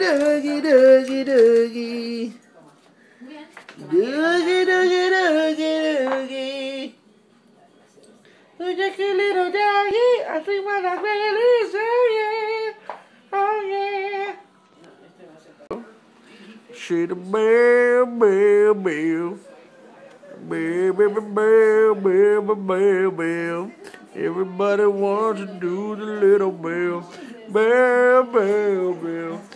Doogie, doogie, doogie. Doogie, doogie, doogie, doogie. Like a little doggy. I think my dog really is, oh yeah. Oh yeah. She the bear, bear, bear. Bear, bear, bear, bear, bear, bear. Everybody wants to do the little bear. Bear, bear, bear.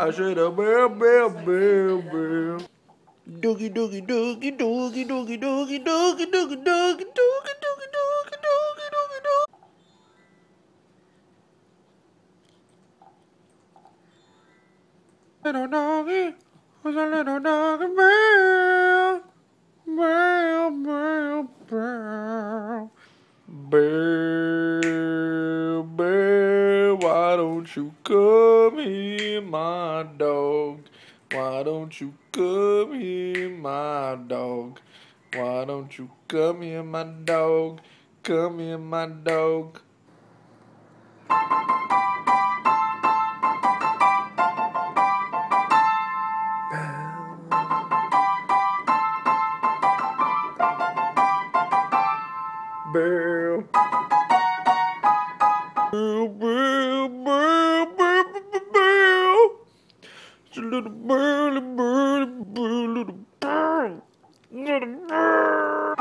I said a bear, bear, bear, bear. Doogie, doogie, doogie, doogie, doogie, doogie, doogie, doogie, doogie, doogie, doogie, doogie, doogie, doogie, doogie. Little doggy was a little doggy bear. Bear, don't you come here, my dog? Why don't you come here, my dog? Why don't you come here, my dog? Come here, my dog. Bear. Bear, Little birdie, birdie, bird, little bird, little bird.